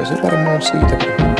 eipä se varmaan siitä kun riistäytyy.